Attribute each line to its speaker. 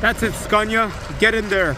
Speaker 1: That's it, Scania. Get in there.